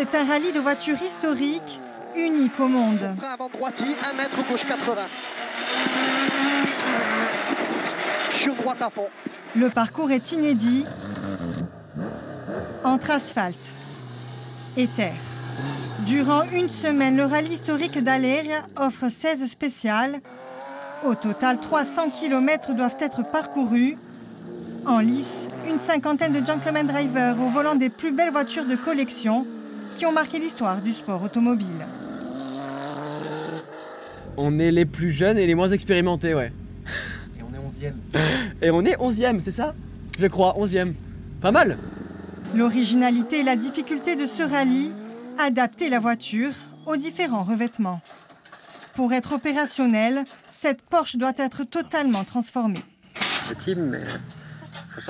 C'est un rallye de voitures historiques, unique au monde. Frein avant droitier, 1 mètre gauche 80. Sur droite à fond. Le parcours est inédit entre asphalte et terre. Durant une semaine, le rallye historique d'Aléria offre 16 spéciales. Au total, 300 km doivent être parcourus. En lice, une cinquantaine de gentlemen drivers au volant des plus belles voitures de collection qui ont marqué l'histoire du sport automobile. On est les plus jeunes et les moins expérimentés, ouais. Et on est 11ème. Et on est 11ème, c'est ça? Je crois, 11ème. Pas mal L'originalité et la difficulté de ce rallye, adapter la voiture aux différents revêtements. Pour être opérationnelle, cette Porsche doit être totalement transformée.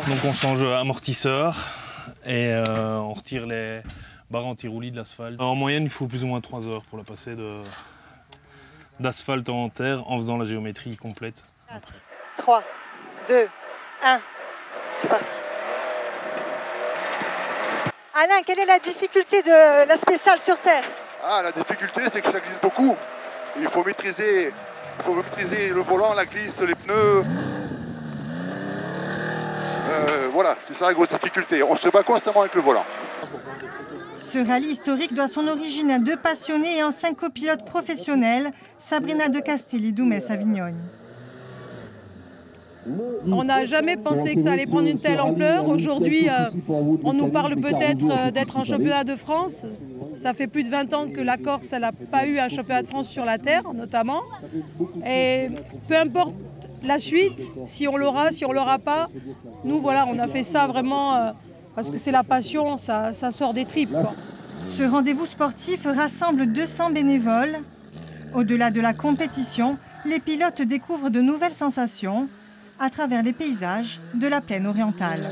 Donc on change amortisseur et euh, on retire les barres anti-roulis de l'asphalte. En moyenne, il faut plus ou moins 3 heures pour la passer de d'asphalte en terre en faisant la géométrie complète. 3, 2, 1, c'est parti. Alain, quelle est la difficulté de la spéciale sur Terre? Ah, la difficulté, c'est que ça glisse beaucoup. Il faut maîtriser, il faut maîtriser le volant, la glisse, les pneus. Euh, voilà, c'est ça la grosse difficulté. On se bat constamment avec le volant. Ce rallye historique doit son origine à deux passionnés et anciens copilotes professionnels, Sabrina de Castelli, Doumès, Avignon. On n'a jamais pensé que ça allait prendre une telle ampleur. Aujourd'hui, euh, on nous parle peut-être euh, d'être en championnat de France. Ça fait plus de 20 ans que la Corse n'a pas eu un championnat de France sur la terre, notamment. Et peu importe la suite, si on l'aura, si on l'aura pas, nous, voilà, on a fait ça vraiment euh, parce que c'est la passion, ça, sort des tripes. Ce rendez-vous sportif rassemble 200 bénévoles. Au-delà de la compétition, les pilotes découvrent de nouvelles sensations à travers les paysages de la plaine orientale.